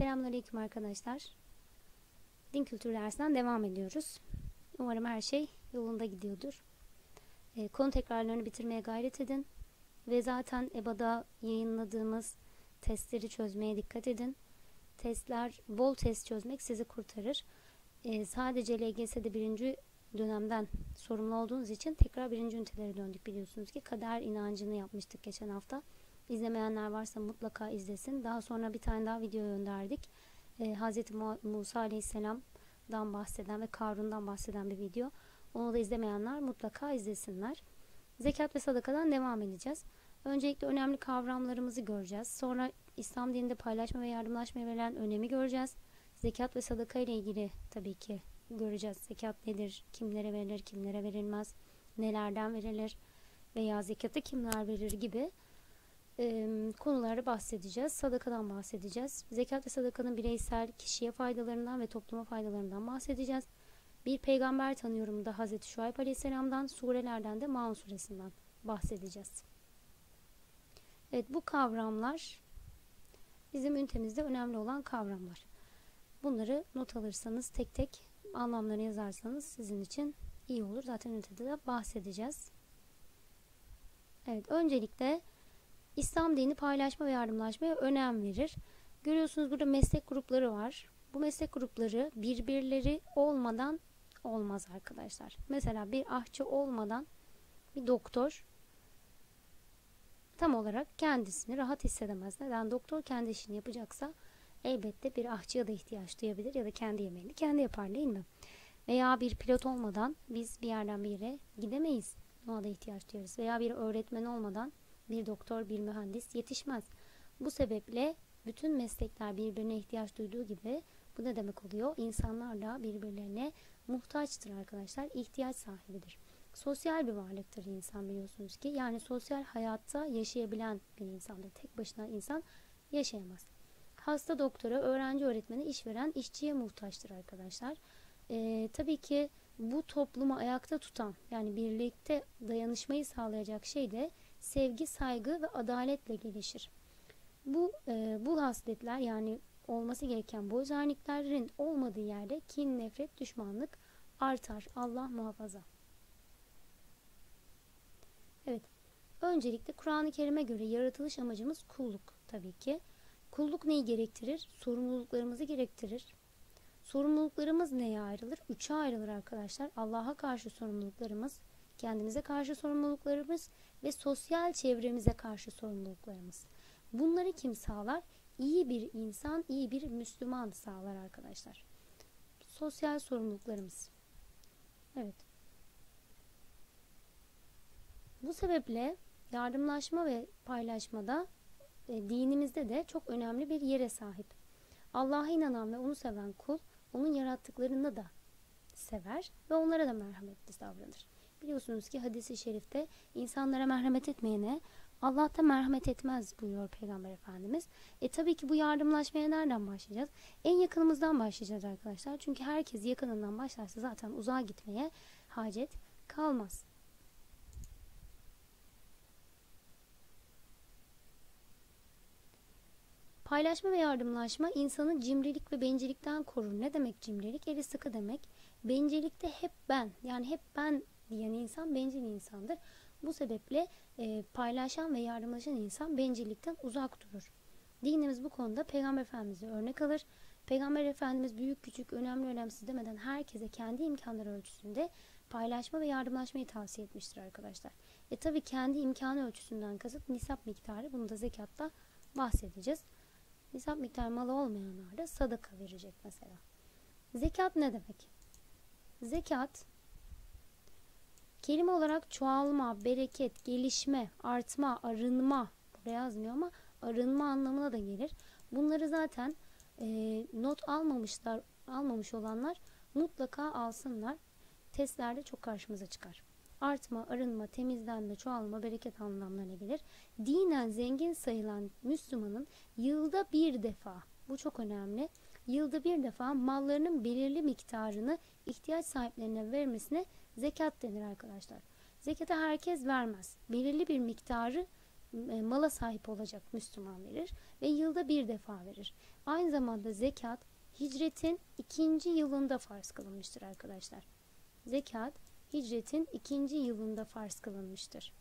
Selamünaleyküm arkadaşlar. Din kültürü dersinden devam ediyoruz. Umarım her şey yolunda gidiyordur. E, konu tekrarlarını bitirmeye gayret edin. Ve zaten EBA'da yayınladığımız testleri çözmeye dikkat edin. Testler, bol test çözmek sizi kurtarır. E, sadece LGS'de birinci dönemden sorumlu olduğunuz için tekrar birinci ünitelere döndük biliyorsunuz ki. Kader inancını yapmıştık geçen hafta. İzlemeyenler varsa mutlaka izlesin. Daha sonra bir tane daha video gönderdik. Ee, Hz. Musa Aleyhisselam'dan bahseden ve Karun'dan bahseden bir video. Onu da izlemeyenler mutlaka izlesinler. Zekat ve sadakadan devam edeceğiz. Öncelikle önemli kavramlarımızı göreceğiz. Sonra İslam dininde paylaşma ve yardımlaşmaya verilen önemi göreceğiz. Zekat ve sadaka ile ilgili tabii ki göreceğiz. Zekat nedir, kimlere verilir, kimlere verilmez, nelerden verilir veya zekatı kimler verir gibi e, konuları bahsedeceğiz. Sadakadan bahsedeceğiz. Zekat ve sadakanın bireysel kişiye faydalarından ve topluma faydalarından bahsedeceğiz. Bir peygamber tanıyorum da Hazreti Şuayb Aleyhisselam'dan, surelerden de Maun suresinden bahsedeceğiz. Evet bu kavramlar bizim ünitemizde önemli olan kavramlar. Bunları not alırsanız tek tek anlamlarını yazarsanız sizin için iyi olur. Zaten ünitede de bahsedeceğiz. Evet öncelikle İslam dini paylaşma ve yardımlaşmaya önem verir. Görüyorsunuz burada meslek grupları var. Bu meslek grupları birbirleri olmadan olmaz arkadaşlar. Mesela bir ahçı olmadan bir doktor tam olarak kendisini rahat hissedemez. Neden? Doktor kendi işini yapacaksa elbette bir ahçıya da ihtiyaç duyabilir ya da kendi yemeğini kendi yapar değil mi? Veya bir pilot olmadan biz bir yerden bir yere gidemeyiz. Ona da ihtiyaç duyarız. Veya bir öğretmen olmadan bir doktor, bir mühendis yetişmez. Bu sebeple bütün meslekler birbirine ihtiyaç duyduğu gibi bu ne demek oluyor? İnsanlar da birbirlerine muhtaçtır arkadaşlar. ihtiyaç sahibidir. Sosyal bir varlıktır insan biliyorsunuz ki. Yani sosyal hayatta yaşayabilen bir insandır. Tek başına insan yaşayamaz. Hasta doktora, öğrenci öğretmeni, işveren işçiye muhtaçtır arkadaşlar. Ee, tabii ki bu toplumu ayakta tutan yani birlikte dayanışmayı sağlayacak şey de sevgi, saygı ve adaletle gelişir. Bu e, bu hasletler yani olması gereken bu özelliklerin olmadığı yerde kin, nefret, düşmanlık artar. Allah muhafaza. Evet. Öncelikle Kur'an-ı Kerim'e göre yaratılış amacımız kulluk tabii ki. Kulluk neyi gerektirir? Sorumluluklarımızı gerektirir. Sorumluluklarımız neye ayrılır? Üçe ayrılır arkadaşlar. Allah'a karşı sorumluluklarımız, kendimize karşı sorumluluklarımız ve sosyal çevremize karşı sorumluluklarımız. Bunları kim sağlar? İyi bir insan, iyi bir Müslüman sağlar arkadaşlar. Sosyal sorumluluklarımız. Evet. Bu sebeple yardımlaşma ve paylaşmada e, dinimizde de çok önemli bir yere sahip. Allah'a inanan ve onu seven kul onun yarattıklarını da sever ve onlara da merhametli davranır. Biliyorsunuz ki hadisi şerifte insanlara merhamet etmeyene Allah da merhamet etmez buyuruyor Peygamber Efendimiz. E tabii ki bu yardımlaşmaya nereden başlayacağız? En yakınımızdan başlayacağız arkadaşlar. Çünkü herkes yakınından başlarsa zaten uzağa gitmeye hacet kalmaz. Paylaşma ve yardımlaşma insanı cimrilik ve bencillikten korur. Ne demek cimrilik? Eli sıkı demek. Bencillikte hep ben yani hep ben diyen insan bencil insandır. Bu sebeple e, paylaşan ve yardımlaşan insan bencillikten uzak durur. Dinimiz bu konuda Peygamber Efendimiz'e örnek alır. Peygamber Efendimiz büyük küçük önemli önemsiz demeden herkese kendi imkanları ölçüsünde paylaşma ve yardımlaşmayı tavsiye etmiştir arkadaşlar. E tabi kendi imkanı ölçüsünden kasıt nisap miktarı bunu da zekatta bahsedeceğiz. Nisap miktarı malı olmayanlar da sadaka verecek mesela. Zekat ne demek? Zekat Kelime olarak çoğalma, bereket, gelişme, artma, arınma. Burada yazmıyor ama arınma anlamına da gelir. Bunları zaten e, not almamışlar, almamış olanlar mutlaka alsınlar. Testlerde çok karşımıza çıkar. Artma, arınma, temizlenme, çoğalma, bereket anlamlarına gelir. Dinen zengin sayılan Müslümanın yılda bir defa, bu çok önemli, yılda bir defa mallarının belirli miktarını ihtiyaç sahiplerine vermesine zekat denir arkadaşlar. Zekata herkes vermez. Belirli bir miktarı e, mala sahip olacak Müslüman verir ve yılda bir defa verir. Aynı zamanda zekat hicretin ikinci yılında farz kılınmıştır arkadaşlar. Zekat hicretin ikinci yılında farz kılınmıştır.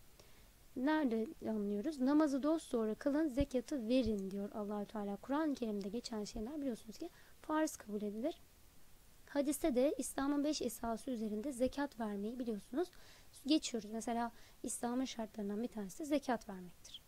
Nerede anlıyoruz? Namazı dost sonra kılın, zekatı verin diyor Allahü Teala. Kur'an-ı Kerim'de geçen şeyler biliyorsunuz ki farz kabul edilir. Hadiste de İslam'ın beş esası üzerinde zekat vermeyi biliyorsunuz. Geçiyoruz. Mesela İslam'ın şartlarından bir tanesi de zekat vermektir.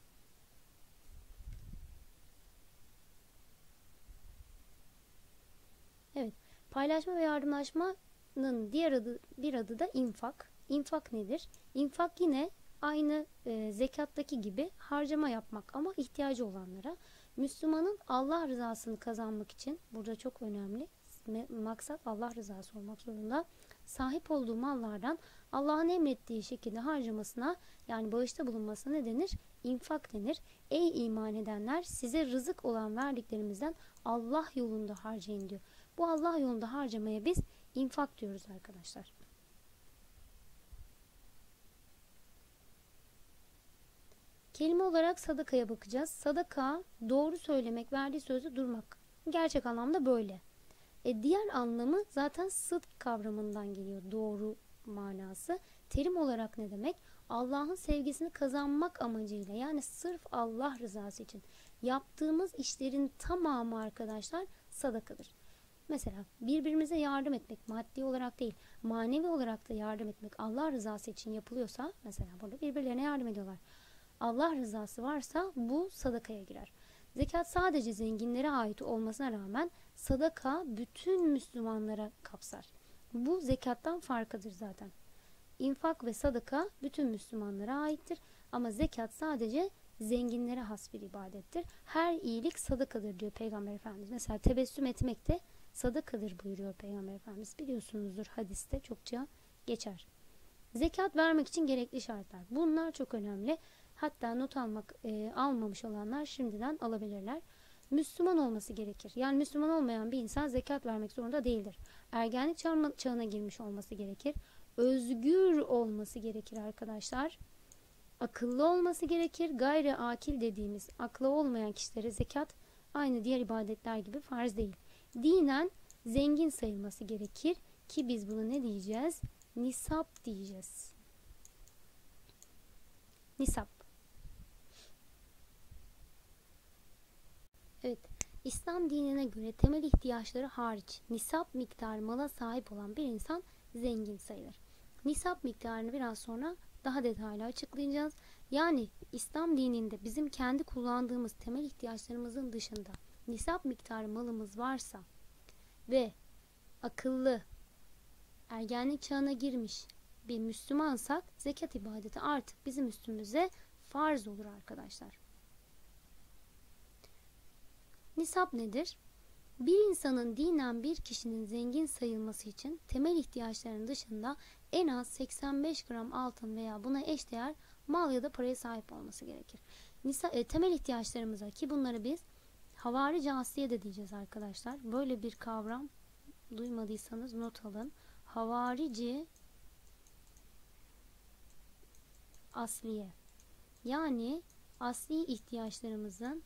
Evet. Paylaşma ve yardımlaşmanın diğer adı bir adı da infak. İnfak nedir? İnfak yine aynı e, zekattaki gibi harcama yapmak ama ihtiyacı olanlara. Müslümanın Allah rızasını kazanmak için burada çok önemli maksat Allah rızası olmak zorunda. Sahip olduğu mallardan Allah'ın emrettiği şekilde harcamasına yani bağışta bulunmasına ne denir? İnfak denir. Ey iman edenler size rızık olan verdiklerimizden Allah yolunda harcayın diyor. Bu Allah yolunda harcamaya biz infak diyoruz arkadaşlar. Kelime olarak sadakaya bakacağız. Sadaka doğru söylemek, verdiği sözü durmak. Gerçek anlamda böyle. E, diğer anlamı zaten sıdk kavramından geliyor. Doğru manası. Terim olarak ne demek? Allah'ın sevgisini kazanmak amacıyla yani sırf Allah rızası için yaptığımız işlerin tamamı arkadaşlar sadakadır. Mesela birbirimize yardım etmek maddi olarak değil manevi olarak da yardım etmek Allah rızası için yapılıyorsa mesela burada birbirlerine yardım ediyorlar. Allah rızası varsa bu sadakaya girer. Zekat sadece zenginlere ait olmasına rağmen sadaka bütün Müslümanlara kapsar. Bu zekattan farkıdır zaten. İnfak ve sadaka bütün Müslümanlara aittir ama zekat sadece zenginlere has bir ibadettir. Her iyilik sadakadır diyor Peygamber Efendimiz. Mesela tebessüm etmek de sadakadır buyuruyor Peygamber Efendimiz. Biliyorsunuzdur hadiste çokça geçer. Zekat vermek için gerekli şartlar. Bunlar çok önemli. Hatta not almak e, almamış olanlar şimdiden alabilirler. Müslüman olması gerekir. Yani Müslüman olmayan bir insan zekat vermek zorunda değildir. Ergenlik çağına girmiş olması gerekir. Özgür olması gerekir arkadaşlar. Akıllı olması gerekir. Gayri akil dediğimiz aklı olmayan kişilere zekat aynı diğer ibadetler gibi farz değil. Dinen zengin sayılması gerekir ki biz bunu ne diyeceğiz? Nisap diyeceğiz. Nisap. Evet, İslam dinine göre temel ihtiyaçları hariç nisap miktarı mala sahip olan bir insan zengin sayılır. Nisap miktarını biraz sonra daha detaylı açıklayacağız. Yani İslam dininde bizim kendi kullandığımız temel ihtiyaçlarımızın dışında nisap miktarı malımız varsa ve akıllı, ergenlik çağına girmiş bir Müslümansak zekat ibadeti artık bizim üstümüze farz olur arkadaşlar. Nisap nedir? Bir insanın dinen bir kişinin zengin sayılması için temel ihtiyaçlarının dışında en az 85 gram altın veya buna eşdeğer mal ya da paraya sahip olması gerekir. Nisa, e, temel ihtiyaçlarımıza ki bunları biz havarici asliye de diyeceğiz arkadaşlar. Böyle bir kavram duymadıysanız not alın. Havarici asliye. Yani asli ihtiyaçlarımızın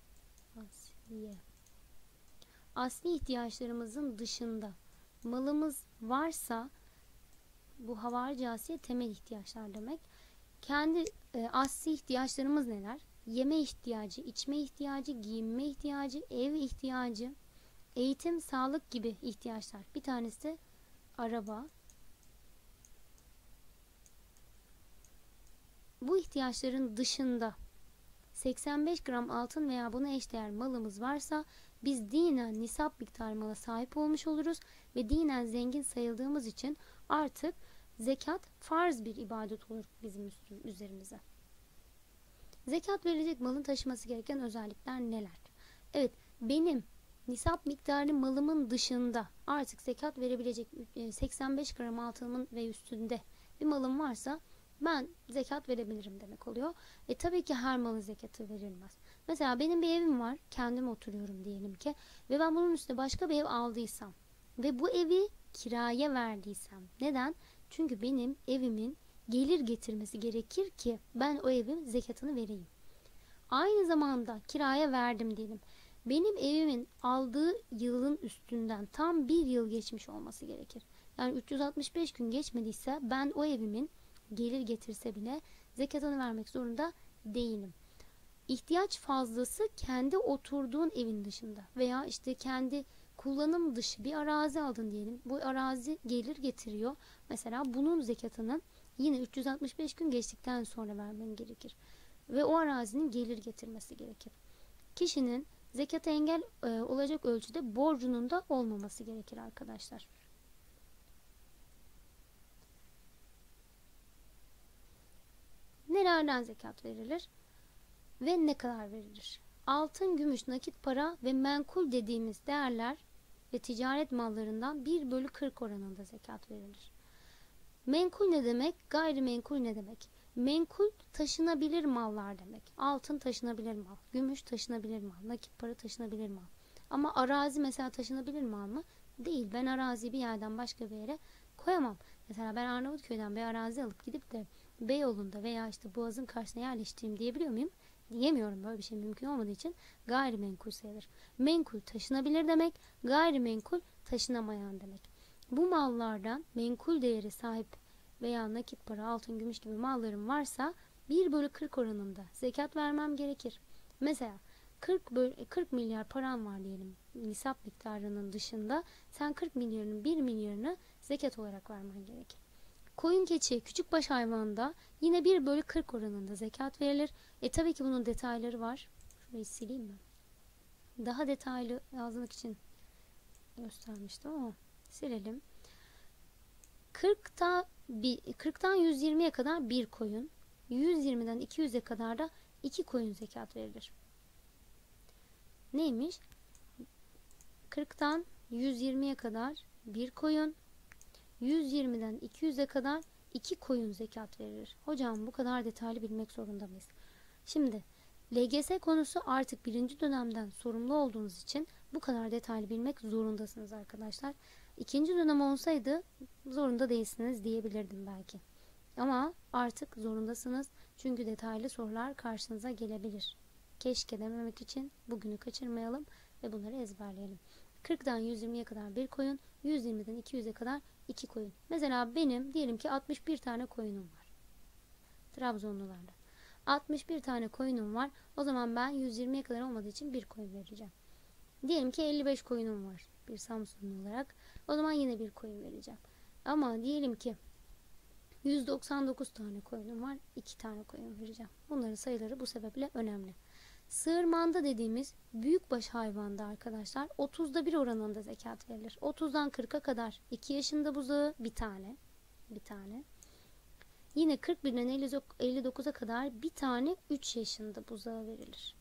asliye asli ihtiyaçlarımızın dışında malımız varsa bu havari asiye temel ihtiyaçlar demek. Kendi e, asli ihtiyaçlarımız neler? Yeme ihtiyacı, içme ihtiyacı, giyinme ihtiyacı, ev ihtiyacı, eğitim, sağlık gibi ihtiyaçlar. Bir tanesi de araba. Bu ihtiyaçların dışında 85 gram altın veya buna eşdeğer malımız varsa biz dinen nisap miktarı mala sahip olmuş oluruz ve dinen zengin sayıldığımız için artık zekat farz bir ibadet olur bizim üzerimize. Zekat verilecek malın taşıması gereken özellikler neler? Evet benim nisap miktarı malımın dışında artık zekat verebilecek 85 e, gram altınımın ve üstünde bir malım varsa ben zekat verebilirim demek oluyor. E tabii ki her malın zekatı verilmez. Mesela benim bir evim var. Kendim oturuyorum diyelim ki. Ve ben bunun üstüne başka bir ev aldıysam. Ve bu evi kiraya verdiysem. Neden? Çünkü benim evimin gelir getirmesi gerekir ki ben o evin zekatını vereyim. Aynı zamanda kiraya verdim diyelim. Benim evimin aldığı yılın üstünden tam bir yıl geçmiş olması gerekir. Yani 365 gün geçmediyse ben o evimin gelir getirse bile zekatını vermek zorunda değilim. İhtiyaç fazlası kendi oturduğun evin dışında veya işte kendi kullanım dışı bir arazi aldın diyelim. Bu arazi gelir getiriyor. Mesela bunun zekatını yine 365 gün geçtikten sonra vermen gerekir. Ve o arazinin gelir getirmesi gerekir. Kişinin zekata engel e, olacak ölçüde borcunun da olmaması gerekir arkadaşlar. Nelerden zekat verilir? Ve ne kadar verilir? Altın, gümüş, nakit para ve menkul dediğimiz değerler ve ticaret mallarından 1 bölü 40 oranında zekat verilir. Menkul ne demek? Gayrimenkul ne demek? Menkul taşınabilir mallar demek. Altın taşınabilir mal, gümüş taşınabilir mal, nakit para taşınabilir mal. Ama arazi mesela taşınabilir mal mı? Değil. Ben araziyi bir yerden başka bir yere koyamam. Mesela ben Arnavutköy'den bir arazi alıp gidip de Beyoğlu'nda veya işte Boğaz'ın karşısına yerleştireyim diyebiliyor muyum? Diyemiyorum. Böyle bir şey mümkün olmadığı için gayrimenkul sayılır. Menkul taşınabilir demek, gayrimenkul taşınamayan demek. Bu mallardan menkul değeri sahip veya nakit para, altın, gümüş gibi mallarım varsa 1 bölü 40 oranında zekat vermem gerekir. Mesela 40, bölü, 40 milyar paran var diyelim nisap miktarının dışında sen 40 milyarının 1 milyarını zekat olarak vermen gerekir. Koyun keçi küçük baş hayvanda yine 1 bölü 40 oranında zekat verilir. E tabii ki bunun detayları var. Şurayı sileyim mi? Daha detaylı yazmak için göstermiştim ama silelim. 40'ta 40'tan 120'ye kadar bir koyun, 120'den 200'e kadar da iki koyun zekat verilir. Neymiş? 40'tan 120'ye kadar bir koyun, 120'den 200'e kadar iki koyun zekat verilir. Hocam bu kadar detaylı bilmek zorunda mıyız? Şimdi LGS konusu artık birinci dönemden sorumlu olduğunuz için bu kadar detaylı bilmek zorundasınız arkadaşlar. İkinci dönem olsaydı zorunda değilsiniz diyebilirdim belki. Ama artık zorundasınız çünkü detaylı sorular karşınıza gelebilir. Keşke dememek için bugünü kaçırmayalım ve bunları ezberleyelim. 40'dan 120'ye kadar bir koyun, 120'den 200'e kadar iki koyun. Mesela benim diyelim ki 61 tane koyunum var. Trabzonlularda. 61 tane koyunum var. O zaman ben 120'ye kadar olmadığı için bir koyun vereceğim. Diyelim ki 55 koyunum var bir Samsunlu olarak. O zaman yine bir koyun vereceğim. Ama diyelim ki 199 tane koyunum var. 2 tane koyun vereceğim. Bunların sayıları bu sebeple önemli. Sığır manda dediğimiz büyükbaş hayvanda arkadaşlar 30'da bir oranında zekat verilir. 30'dan 40'a kadar 2 yaşında buzağı bir tane. Bir tane. Yine 41'den 59'a kadar bir tane 3 yaşında buzağı verilir.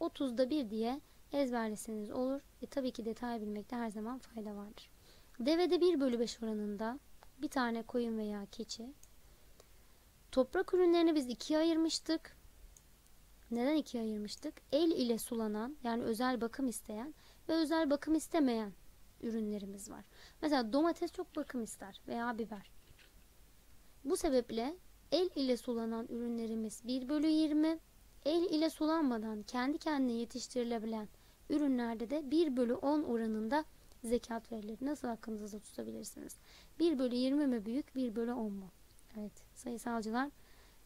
30'da bir diye ezberleseniz olur. E tabii ki detay bilmekte her zaman fayda vardır. Devede 1 bölü 5 oranında bir tane koyun veya keçi. Toprak ürünlerini biz ikiye ayırmıştık. Neden ikiye ayırmıştık? El ile sulanan yani özel bakım isteyen ve özel bakım istemeyen ürünlerimiz var. Mesela domates çok bakım ister veya biber. Bu sebeple el ile sulanan ürünlerimiz 1 bölü 20, el ile sulanmadan kendi kendine yetiştirilebilen ürünlerde de 1 bölü 10 oranında zekat verilir. Nasıl aklınızda tutabilirsiniz? 1 bölü 20 mi büyük 1 bölü 10 mu? Evet sayısalcılar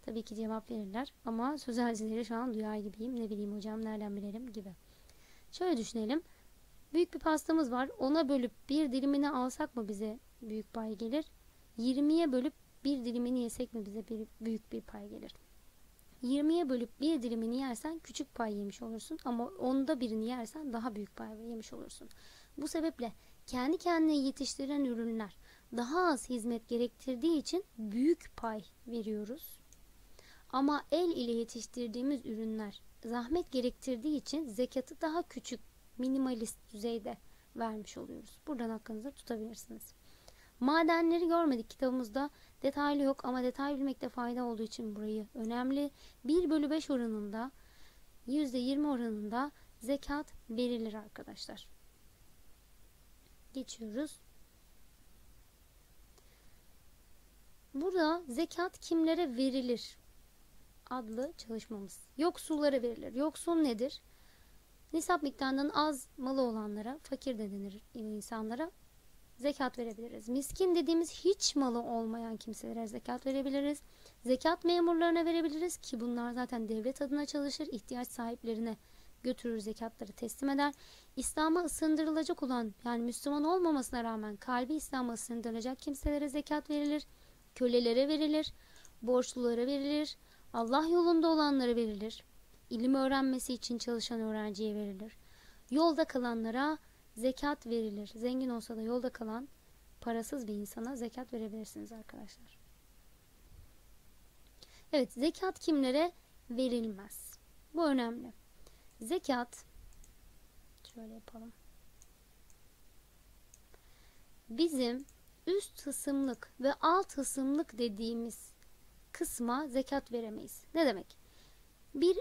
tabii ki cevap verirler ama sözelcileri şu an duyar gibiyim. Ne bileyim hocam nereden bilelim gibi. Şöyle düşünelim. Büyük bir pastamız var. Ona bölüp bir dilimini alsak mı bize büyük pay gelir? 20'ye bölüp bir dilimini yesek mi bize bir büyük bir pay gelir? 20'ye bölüp bir dilimini yersen küçük pay yemiş olursun ama onda birini yersen daha büyük pay yemiş olursun. Bu sebeple kendi kendine yetiştiren ürünler daha az hizmet gerektirdiği için büyük pay veriyoruz. Ama el ile yetiştirdiğimiz ürünler zahmet gerektirdiği için zekatı daha küçük, minimalist düzeyde vermiş oluyoruz. Buradan aklınızda tutabilirsiniz. Madenleri görmedik kitabımızda. Detaylı yok ama detay bilmekte fayda olduğu için burayı önemli. 1 bölü 5 oranında %20 oranında zekat verilir arkadaşlar. Geçiyoruz. Burada zekat kimlere verilir? Adlı çalışmamız. Yoksullara verilir. Yoksul nedir? Nisap miktarından az malı olanlara, fakir de denir insanlara zekat verebiliriz. Miskin dediğimiz hiç malı olmayan kimselere zekat verebiliriz. Zekat memurlarına verebiliriz ki bunlar zaten devlet adına çalışır, ihtiyaç sahiplerine götürür zekatları teslim eder. İslam'a ısındırılacak olan yani Müslüman olmamasına rağmen kalbi İslam'a ısındırılacak kimselere zekat verilir. Kölelere verilir, borçlulara verilir, Allah yolunda olanlara verilir. İlim öğrenmesi için çalışan öğrenciye verilir. Yolda kalanlara zekat verilir. Zengin olsa da yolda kalan parasız bir insana zekat verebilirsiniz arkadaşlar. Evet zekat kimlere verilmez? Bu önemli. Zekat şöyle yapalım. Bizim üst hısımlık ve alt hısımlık dediğimiz kısma zekat veremeyiz. Ne demek? Bir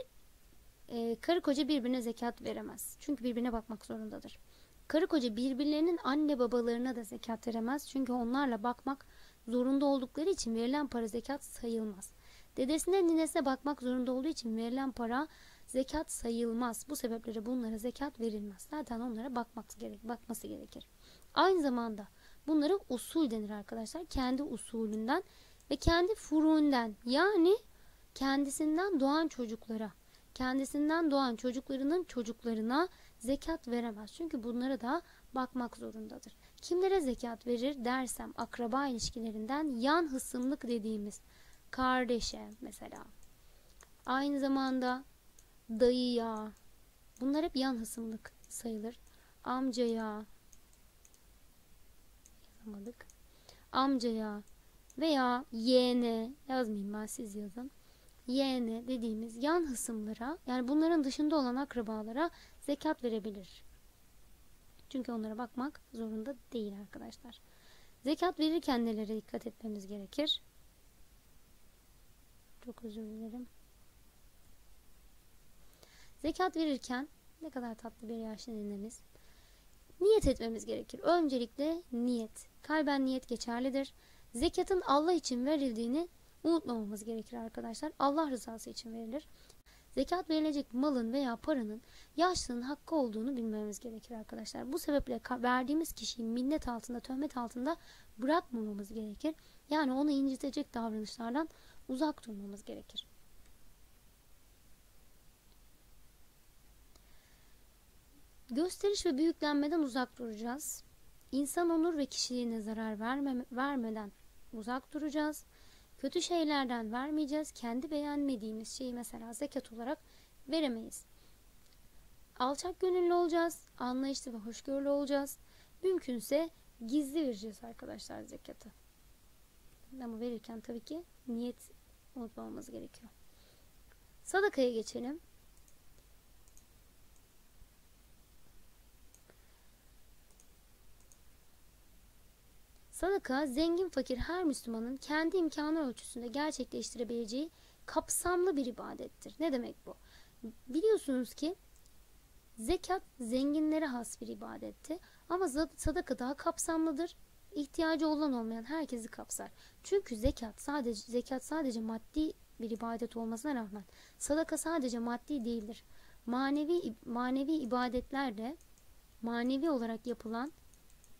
e, karı koca birbirine zekat veremez. Çünkü birbirine bakmak zorundadır. Karı koca birbirlerinin anne babalarına da zekat veremez. Çünkü onlarla bakmak zorunda oldukları için verilen para zekat sayılmaz. Dedesine ninesine bakmak zorunda olduğu için verilen para zekat sayılmaz. Bu sebeplere bunlara zekat verilmez. Zaten onlara bakmak gerek, bakması gerekir. Aynı zamanda bunlara usul denir arkadaşlar. Kendi usulünden ve kendi furuundan yani kendisinden doğan çocuklara, kendisinden doğan çocuklarının çocuklarına zekat veremez. Çünkü bunlara da bakmak zorundadır. Kimlere zekat verir dersem akraba ilişkilerinden yan hısımlık dediğimiz kardeşe mesela. Aynı zamanda dayıya bunlar hep yan hısımlık sayılır. Amcaya yazamadık. Amcaya veya yeğene yazmayayım ben siz yazın. Yeğene dediğimiz yan hısımlara yani bunların dışında olan akrabalara zekat verebilir. Çünkü onlara bakmak zorunda değil arkadaşlar. Zekat verirken nelere dikkat etmemiz gerekir? Çok özür dilerim. Zekat verirken ne kadar tatlı bir yaşlı ninemiz. Niyet etmemiz gerekir. Öncelikle niyet. Kalben niyet geçerlidir. Zekatın Allah için verildiğini unutmamamız gerekir arkadaşlar. Allah rızası için verilir. Zekat verilecek malın veya paranın yaşlının hakkı olduğunu bilmemiz gerekir arkadaşlar. Bu sebeple verdiğimiz kişiyi minnet altında, töhmet altında bırakmamamız gerekir. Yani onu incitecek davranışlardan uzak durmamız gerekir. Gösteriş ve büyüklenmeden uzak duracağız. İnsan onur ve kişiliğine zarar verme, vermeden uzak duracağız. Kötü şeylerden vermeyeceğiz. Kendi beğenmediğimiz şeyi mesela zekat olarak veremeyiz. Alçak gönüllü olacağız. Anlayışlı ve hoşgörülü olacağız. Mümkünse gizli vereceğiz arkadaşlar zekatı. Ama verirken tabii ki niyet unutmamamız gerekiyor. Sadakaya geçelim. Sadaka zengin fakir her Müslümanın kendi imkanı ölçüsünde gerçekleştirebileceği kapsamlı bir ibadettir. Ne demek bu? Biliyorsunuz ki zekat zenginlere has bir ibadetti. Ama sadaka daha kapsamlıdır. İhtiyacı olan olmayan herkesi kapsar. Çünkü zekat sadece zekat sadece maddi bir ibadet olmasına rağmen sadaka sadece maddi değildir. Manevi manevi ibadetler de manevi olarak yapılan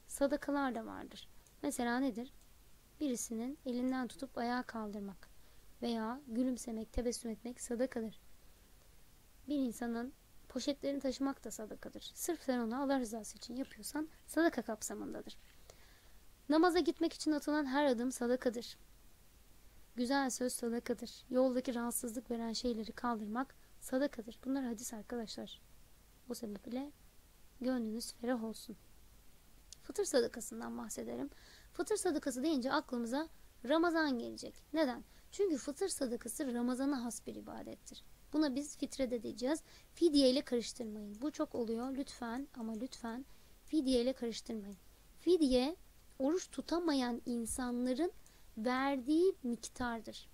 sadakalar da vardır. Mesela nedir? Birisinin elinden tutup ayağa kaldırmak veya gülümsemek, tebessüm etmek sadakadır. Bir insanın poşetlerini taşımak da sadakadır. Sırf sen onu Allah rızası için yapıyorsan sadaka kapsamındadır. Namaza gitmek için atılan her adım sadakadır. Güzel söz sadakadır. Yoldaki rahatsızlık veren şeyleri kaldırmak sadakadır. Bunlar hadis arkadaşlar. Bu sebeple gönlünüz ferah olsun. Fıtır sadakasından bahsederim. Fıtır sadakası deyince aklımıza Ramazan gelecek. Neden? Çünkü fıtır sadakası Ramazan'a has bir ibadettir. Buna biz fitre de diyeceğiz. Fidye ile karıştırmayın. Bu çok oluyor. Lütfen ama lütfen fidye ile karıştırmayın. Fidye oruç tutamayan insanların verdiği miktardır.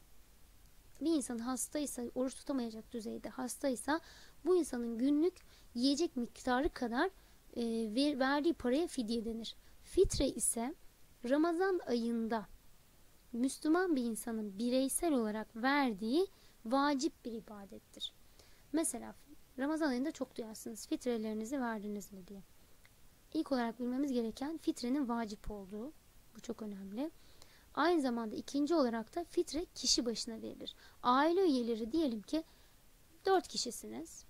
Bir insan hastaysa, oruç tutamayacak düzeyde hastaysa bu insanın günlük yiyecek miktarı kadar e, ver, verdiği paraya fidye denir. Fitre ise Ramazan ayında Müslüman bir insanın bireysel olarak verdiği vacip bir ibadettir. Mesela Ramazan ayında çok duyarsınız. Fitrelerinizi verdiniz mi diye. İlk olarak bilmemiz gereken fitrenin vacip olduğu. Bu çok önemli. Aynı zamanda ikinci olarak da fitre kişi başına verilir. Aile üyeleri diyelim ki 4 kişisiniz.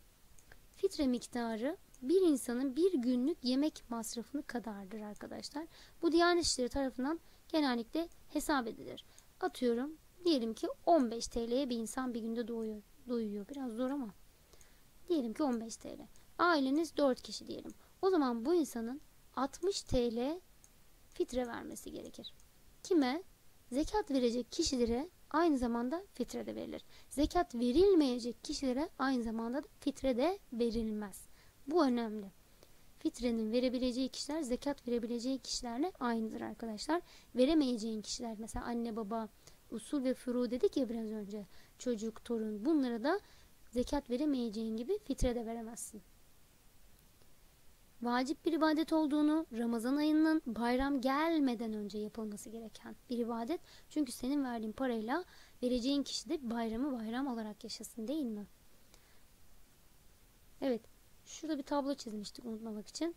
Fitre miktarı bir insanın bir günlük yemek masrafını kadardır arkadaşlar. Bu Diyanet İşleri tarafından genellikle hesap edilir. Atıyorum diyelim ki 15 TL'ye bir insan bir günde doyuyor. doyuyor. Biraz zor ama. Diyelim ki 15 TL. Aileniz 4 kişi diyelim. O zaman bu insanın 60 TL fitre vermesi gerekir. Kime? Zekat verecek kişilere aynı zamanda fitre de verilir. Zekat verilmeyecek kişilere aynı zamanda da fitre de verilmez. Bu önemli. Fitrenin verebileceği kişiler zekat verebileceği kişilerle aynıdır arkadaşlar. Veremeyeceğin kişiler mesela anne baba usul ve furu dedik ya biraz önce çocuk torun bunlara da zekat veremeyeceğin gibi fitre de veremezsin vacip bir ibadet olduğunu, Ramazan ayının bayram gelmeden önce yapılması gereken bir ibadet. Çünkü senin verdiğin parayla vereceğin kişi de bayramı bayram olarak yaşasın değil mi? Evet, şurada bir tablo çizmiştik unutmamak için.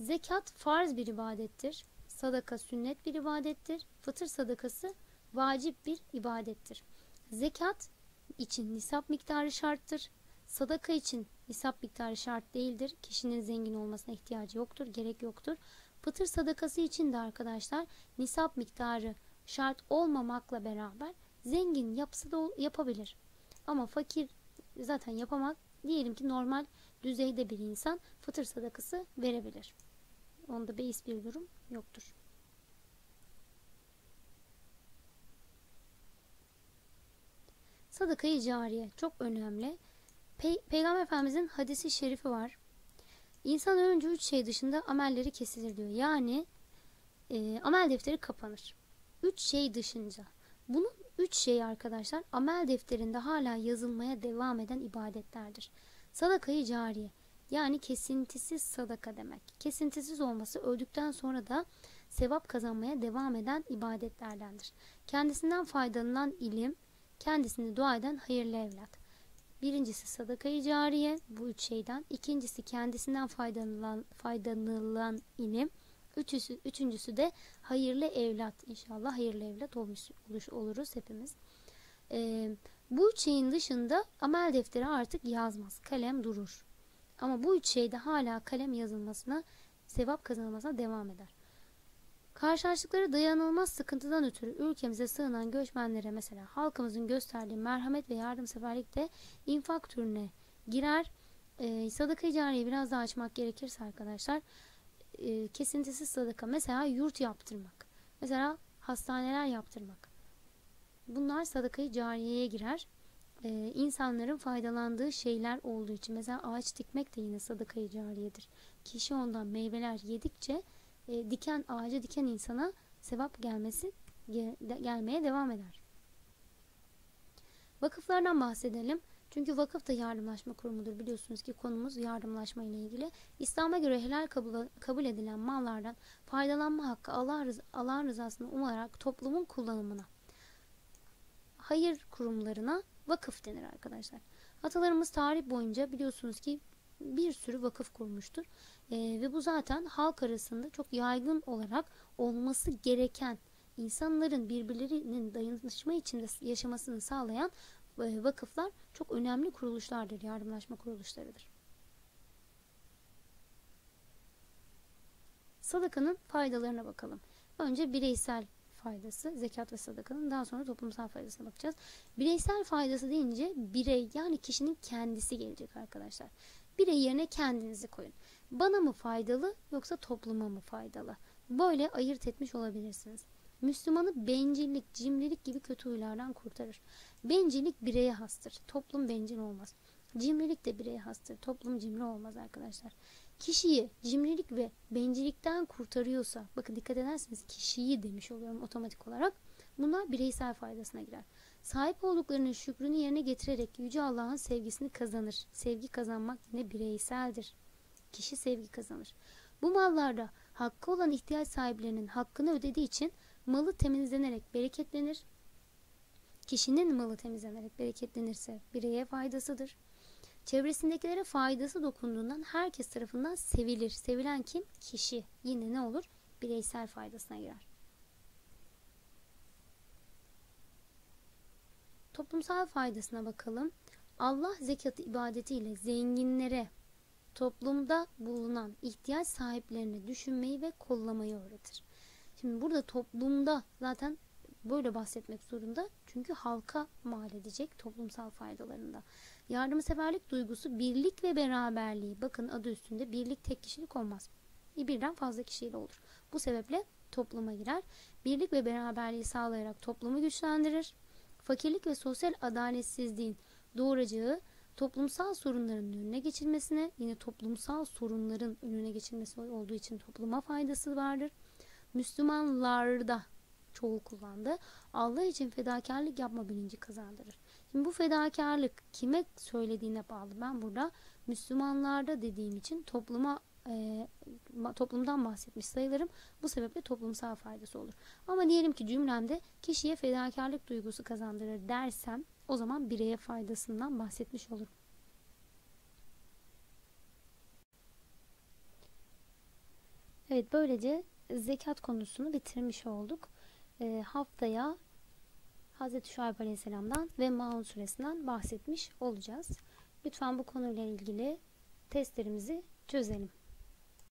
Zekat farz bir ibadettir. Sadaka sünnet bir ibadettir. Fıtır sadakası vacip bir ibadettir. Zekat için nisap miktarı şarttır. Sadaka için nisap miktarı şart değildir. Kişinin zengin olmasına ihtiyacı yoktur, gerek yoktur. Fıtır sadakası için de arkadaşlar nisap miktarı şart olmamakla beraber zengin yapısı da yapabilir. Ama fakir zaten yapamak diyelim ki normal düzeyde bir insan fıtır sadakası verebilir. Onda beis bir durum yoktur. Sadakayı cariye çok önemli. Pey Peygamber Efendimizin hadisi şerifi var. İnsan önce üç şey dışında amelleri kesilir diyor. Yani e, amel defteri kapanır. Üç şey dışınca. Bunun üç şey arkadaşlar amel defterinde hala yazılmaya devam eden ibadetlerdir. Sadakayı cariye yani kesintisiz sadaka demek. Kesintisiz olması öldükten sonra da sevap kazanmaya devam eden ibadetlerdendir. Kendisinden faydalanan ilim, kendisini dua eden hayırlı evlat. Birincisi sadakayı cariye bu üç şeyden. İkincisi kendisinden faydalanılan, faydalanılan ilim. Üçüncüsü, üçüncüsü de hayırlı evlat. İnşallah hayırlı evlat olmuş oluruz hepimiz. Ee, bu üç şeyin dışında amel defteri artık yazmaz. Kalem durur. Ama bu üç şeyde hala kalem yazılmasına, sevap kazanılmasına devam eder. Karşılaştıkları dayanılmaz sıkıntıdan ötürü ülkemize sığınan göçmenlere mesela halkımızın gösterdiği merhamet ve yardımseverlik de infak türüne girer. E, sadaka cariyi biraz daha açmak gerekirse arkadaşlar e, kesintisiz sadaka mesela yurt yaptırmak. Mesela hastaneler yaptırmak. Bunlar sadakayı cariyeye girer. Ee, insanların faydalandığı şeyler olduğu için mesela ağaç dikmek de yine sadakayı cariyedir. Kişi ondan meyveler yedikçe e, diken ağacı diken insana sevap gelmesi gel, gelmeye devam eder. Vakıflardan bahsedelim. Çünkü vakıf da yardımlaşma kurumudur. Biliyorsunuz ki konumuz yardımlaşma ile ilgili. İslam'a göre helal kabul, kabul edilen mallardan faydalanma hakkı Allah rızasını umarak toplumun kullanımına, hayır kurumlarına vakıf denir arkadaşlar. Atalarımız tarih boyunca biliyorsunuz ki bir sürü vakıf kurmuştur. E, ve bu zaten halk arasında çok yaygın olarak olması gereken insanların birbirlerinin dayanışma içinde yaşamasını sağlayan e, vakıflar çok önemli kuruluşlardır, yardımlaşma kuruluşlarıdır. Sadakanın faydalarına bakalım. Önce bireysel faydası, zekat ve sadakanın daha sonra toplumsal faydasına bakacağız. Bireysel faydası deyince birey yani kişinin kendisi gelecek arkadaşlar. Birey yerine kendinizi koyun. Bana mı faydalı yoksa topluma mı faydalı? Böyle ayırt etmiş olabilirsiniz. Müslümanı bencillik, cimrilik gibi kötü huylardan kurtarır. Bencillik bireye hastır. Toplum bencil olmaz. Cimrilik de bireye hastır. Toplum cimri olmaz arkadaşlar. Kişiyi cimrilik ve bencillikten kurtarıyorsa, bakın dikkat ederseniz kişiyi demiş oluyorum otomatik olarak. Bunlar bireysel faydasına girer. Sahip olduklarının şükrünü yerine getirerek Yüce Allah'ın sevgisini kazanır. Sevgi kazanmak yine bireyseldir. Kişi sevgi kazanır. Bu mallarda hakkı olan ihtiyaç sahiplerinin hakkını ödediği için malı temizlenerek bereketlenir. Kişinin malı temizlenerek bereketlenirse bireye faydasıdır. Çevresindekilere faydası dokunduğundan herkes tarafından sevilir. Sevilen kim? Kişi. Yine ne olur? Bireysel faydasına girer. Toplumsal faydasına bakalım. Allah zekat ibadetiyle zenginlere, toplumda bulunan ihtiyaç sahiplerini düşünmeyi ve kollamayı öğretir. Şimdi burada toplumda zaten böyle bahsetmek zorunda. Çünkü halka mal edecek toplumsal faydalarında. Yardımseverlik duygusu birlik ve beraberliği. Bakın adı üstünde birlik tek kişilik olmaz. Birden fazla kişiyle olur. Bu sebeple topluma girer. Birlik ve beraberliği sağlayarak toplumu güçlendirir. Fakirlik ve sosyal adaletsizliğin doğuracağı toplumsal sorunların önüne geçilmesine, yine toplumsal sorunların önüne geçilmesi olduğu için topluma faydası vardır. Müslümanlarda çoğu kullandı. Allah için fedakarlık yapma bilinci kazandırır. Şimdi bu fedakarlık kime söylediğine bağlı. Ben burada Müslümanlarda dediğim için topluma e, toplumdan bahsetmiş sayılırım. Bu sebeple toplumsal faydası olur. Ama diyelim ki cümlemde kişiye fedakarlık duygusu kazandırır dersem o zaman bireye faydasından bahsetmiş olurum. Evet böylece zekat konusunu bitirmiş olduk. E, haftaya Hz. Şuayb Aleyhisselam'dan ve Maun suresinden bahsetmiş olacağız. Lütfen bu konuyla ilgili testlerimizi çözelim.